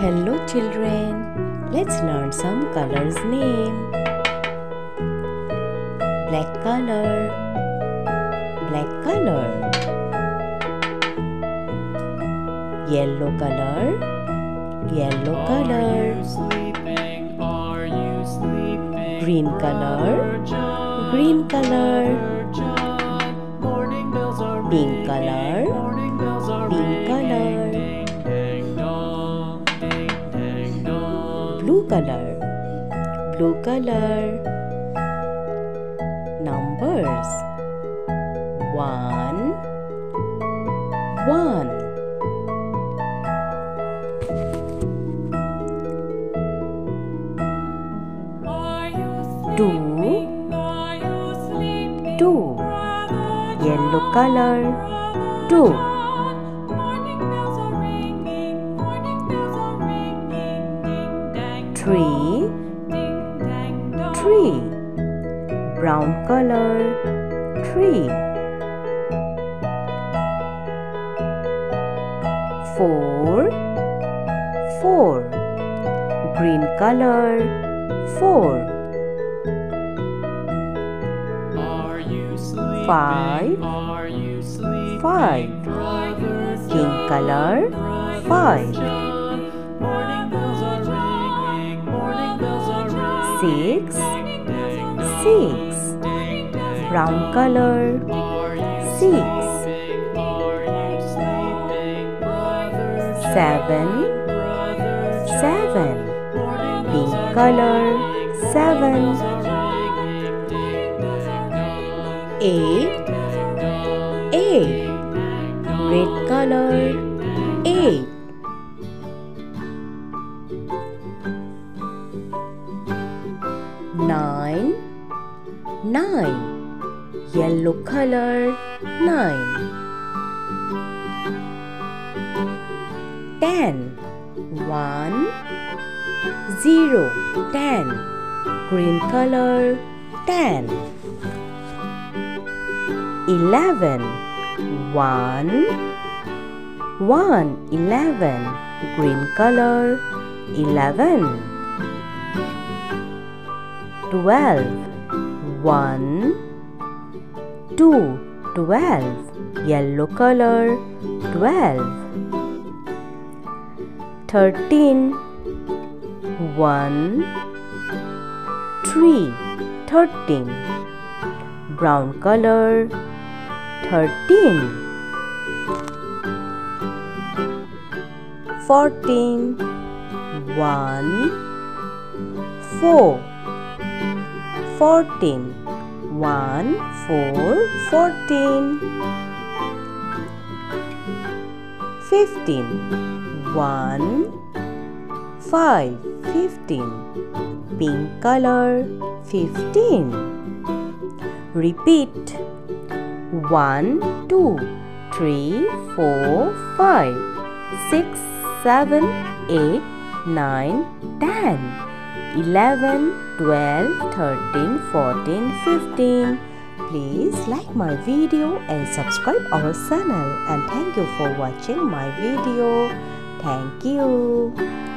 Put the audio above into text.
Hello children, let's learn some colors name. Black color, black color. Yellow color, yellow color. Green color, green color. Pink color, color, blue color. Numbers one, one. Two, two. Yellow color, two. Three. Brown color, three. Four, four. Green color, four. Five, five. Pink color, five. Six, six. Brown color, six. Seven, seven. Pink color, seven. Eight, eight. Red color, eight. Nine. Yellow color, nine. Ten. One, zero. Ten. Green color, ten. Eleven, one, one. Eleven. Green color, eleven. Twelve, one, two. Twelve. Yellow color, twelve. Thirteen, one, three. Thirteen. Brown color, thirteen. Fourteen, one, four. Fourteen, one, four, fourteen. Fifteen, one, five. Fifteen. Pink color, fifteen. Repeat. One, two, three, four, five, six, seven, eight, nine, ten, eleven, twelve, thirteen, fourteen, fifteen. Please like my video and subscribe our channel and thank you for watching my video. Thank you.